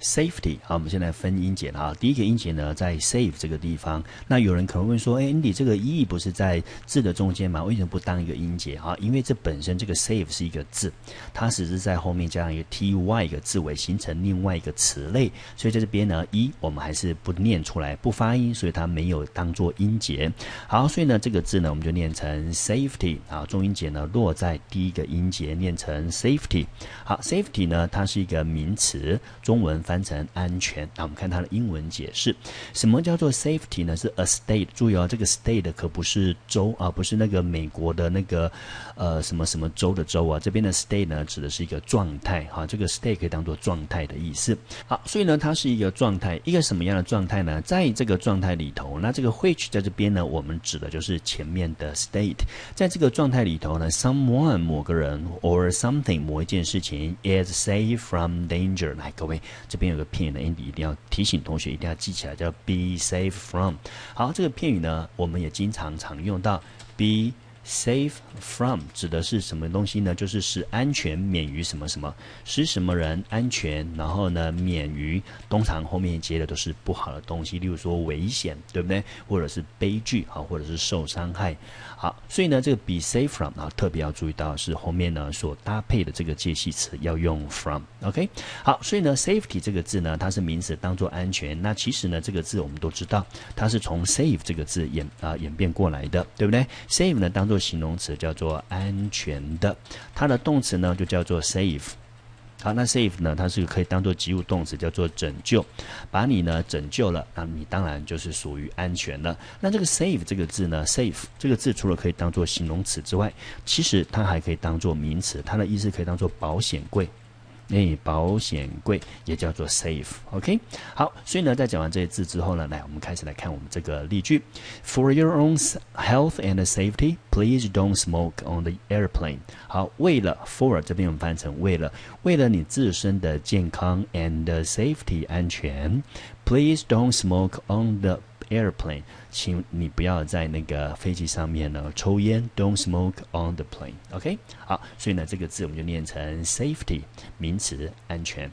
safety，好，我们现在分音节了啊。第一个音节呢，在 save 这个地方。那有人可能问说，哎，Andy，这个 e 不是在字的中间吗？为什么不当一个音节啊？因为这本身这个 save 是一个字，它只是在后面加上一个 ty 一个字尾，形成另外一个词类。所以在这边呢，e 我们还是不念出来，不发音，所以它没有当做音节。好，所以呢，这个字呢，我们就念成 safety 啊，重音节呢落在第一个音节，念成 safety。好，safety 呢，它是一个名词，中文。翻成安全，那我们看它的英文解释，什么叫做 safety 呢？是 a state，注意哦，这个 state 可不是州啊，不是那个美国的那个呃什么什么州的州啊，这边的 state 呢指的是一个状态哈，这个 state 可以当做状态的意思。好，所以呢，它是一个状态，一个什么样的状态呢？在这个状态里头，那这个 which 在这边呢，我们指的就是前面的 state，在这个状态里头呢，someone 某个人 or something 某一件事情 is safe from danger。来，各位这。边有个片语呢，Andy 一定要提醒同学一定要记起来，叫 be safe from。好，这个片语呢，我们也经常常用到 be。Safe from 指的是什么东西呢？就是使安全免于什么什么，使什么人安全，然后呢免于通常后面接的都是不好的东西，例如说危险，对不对？或者是悲剧啊，或者是受伤害。好，所以呢这个 be safe from 啊，特别要注意到是后面呢所搭配的这个介系词要用 from。OK，好，所以呢 safety 这个字呢，它是名词，当做安全。那其实呢这个字我们都知道，它是从 save 这个字演啊演变过来的，对不对？save 呢当做形容词叫做安全的，它的动词呢就叫做 safe。好，那 save 呢，它是可以当做及物动词，叫做拯救，把你呢拯救了，那你当然就是属于安全的。那这个 save 这个字呢，save 这个字除了可以当做形容词之外，其实它还可以当做名词，它的意思可以当做保险柜。那保险柜也叫做 safe，OK？好，所以呢，在讲完这些字之后呢，来，我们开始来看我们这个例句：For your own health and safety, please don't smoke on the airplane。好，为了 for 这边我们翻成为了，为了你自身的健康 and safety 安全，please don't smoke on the airplane。请你不要在那个飞机上面呢抽烟，Don't smoke on the plane。OK，好，所以呢这个字我们就念成 safety，名词安全。